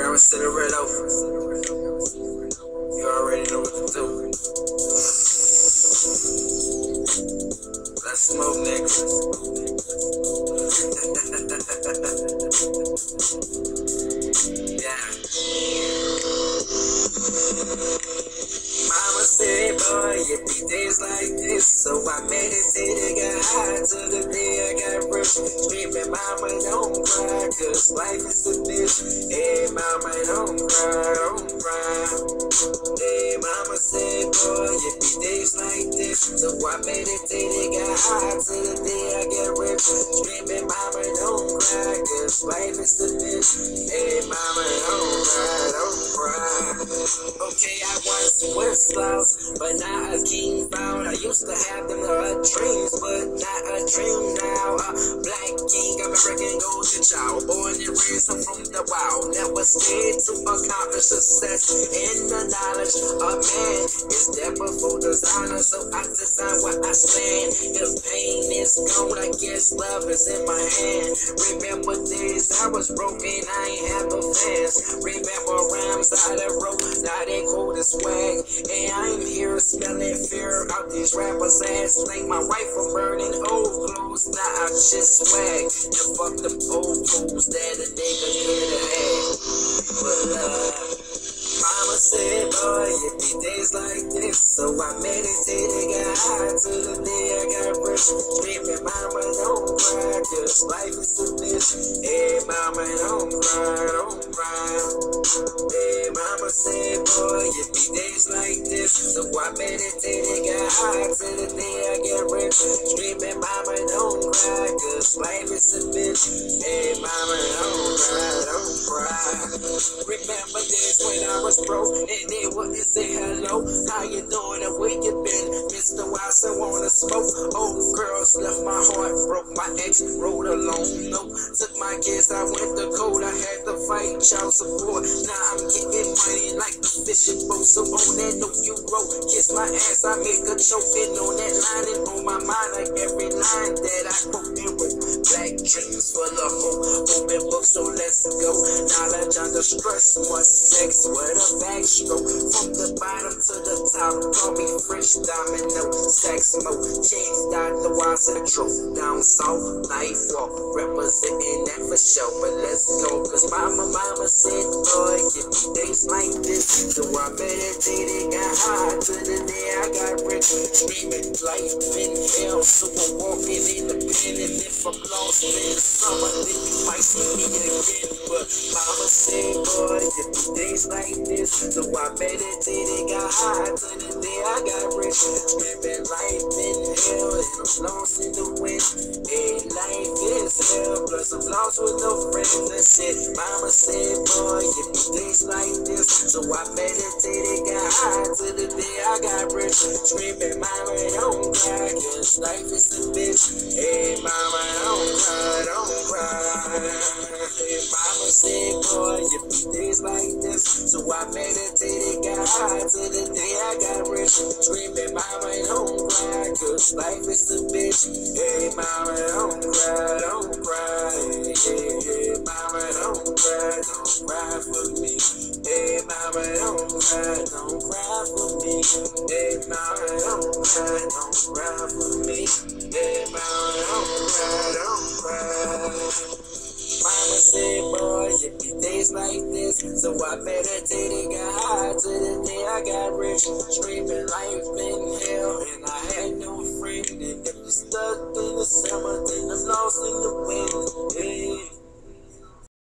Grab a Cinderella. You already know what to do. Let's smoke, niggas. yeah. Mama said, boy, it be days like this. So I meditated, got high till the day I got rich. Screaming, mama, don't cause life is a bitch. Hey, mama, don't cry, don't cry. Hey, mama said, boy, it be days like this. So I meditated, got high till the day I get rich. Screaming, mama, don't cry, cause life is a bitch. Hey, mama, don't cry, don't cry. Okay, I was with slows, but not a king found. I used to have them dreams, but not a dream the wild. Never scared to accomplish success in the knowledge of man. Is there before designer, so I design what I stand. If pain is gone, I guess love is in my hand. Remember days I was broken, I ain't have no fans. Remember rhymes I wrote, now they call the swag. And I'm here smelling fear out these rappers' ass. Like my wife from burning old clothes. Now I just swag. And fuck them old fools that a nigga said, boy, it be days like this. So I meditated, got high to the day I got rich. Screaming, mama, don't cry, cause life is a bitch. Hey, mama, don't cry, don't cry. Hey, mama said, boy, it be days like this. So I meditated, got high to the day I get rich. Screaming, mama, don't cry, cause life is a bitch. Hey, mama, don't cry, don't cry. Remember days when I was broke and they wouldn't say hello. How you doing and where you been? Mr. Watson wanna smoke. Old girls left my. My ex rode alone. No, took my kids, I went to cold. I had to fight child support. Now I'm getting money like the fishing boat. So on that note you wrote, kiss my ass. I make a choking on that line and on my mind like every line that I quote and wrote. Black dreams full of hope. Open book, so let's under stress, more sex with a backstroke. From the bottom to the top, call me French Domino, sex mode. King Dr. Watson, truth down south, life walk, representing that for sure. But let's go, cause mama, mama said, boy, give me days like this. So I meditated, got high to the day I got rich. Dreaming life in hell, so I'm walking in the pen. And if I'm lost in the summer, then you might see me again. Mama said, boy, me days like this. So I meditated, got high to the day I got rich. Living life in hell, and I'm lost in the wind. Hey, life is hell, plus I'm lost with no friends. That's it. Mama said, boy, me days like this. So I meditated, got high to the day I got rich. Screaming, mama, don't cry, cause life is a bitch. Hey, mama, don't cry, don't cry. Mama said, boy, me days like this. So I meditated, got high to the day I got rich. Screaming, mama, don't cry, cause life is a bitch. Hey, mama, don't cry, don't cry. Hey, hey, mama, don't cry, don't cry for me. Hey, mama, don't cry, don't cry for me. Hey, mama, don't cry, don't cry for me. Hey, mama, don't cry, don't cry. Mama said, boy, it be days like this. So I meditated, got high to the day I got rich. Screaming life in hell,